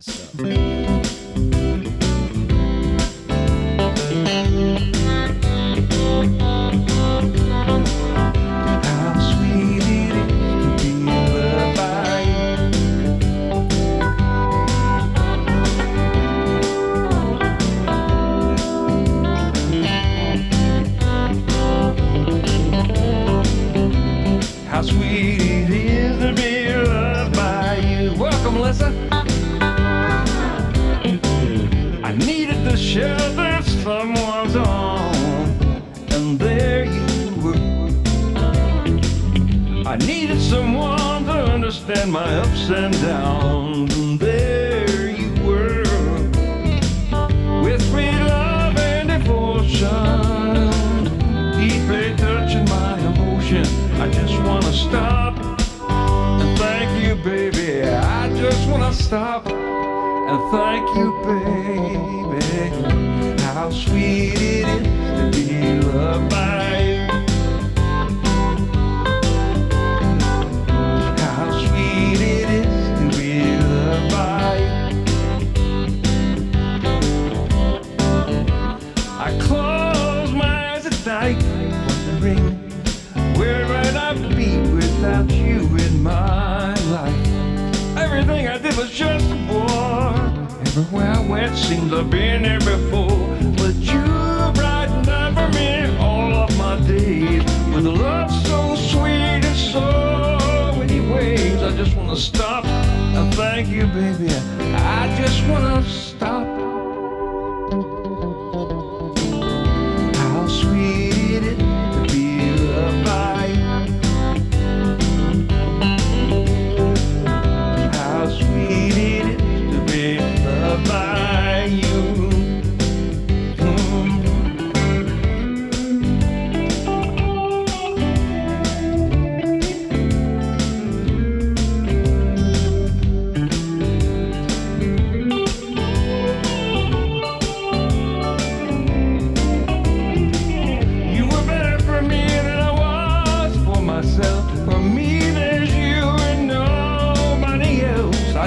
stuff. How sweet it is to be loved by you. How sweet I needed someone to understand my ups and downs, and there you were. With sweet love and devotion, deeply touching my emotion. I just wanna stop and thank you, baby. I just wanna stop and thank you, baby. How sweet it is to be loved by wondering where would I be without you in my life. Everything I did was just a bore. Everywhere I went seemed to been there before. But you brightened up for me all of my days with a love so sweet in so many ways. I just wanna stop and thank you, baby. I just wanna stop.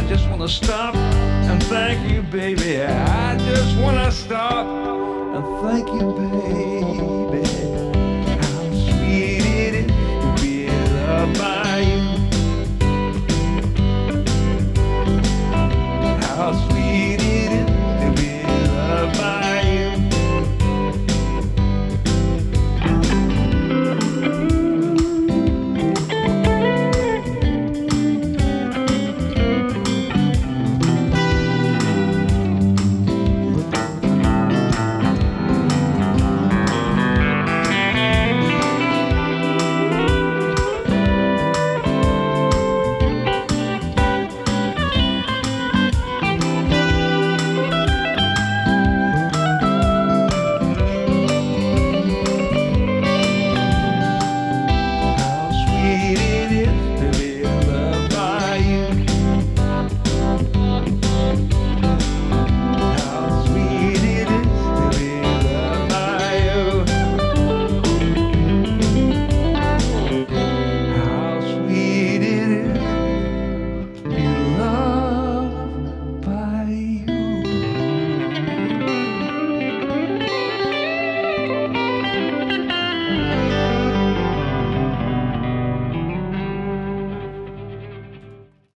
I just wanna stop and thank you, baby. I just wanna stop and thank you, baby. How sweet it is to be loved by you. How sweet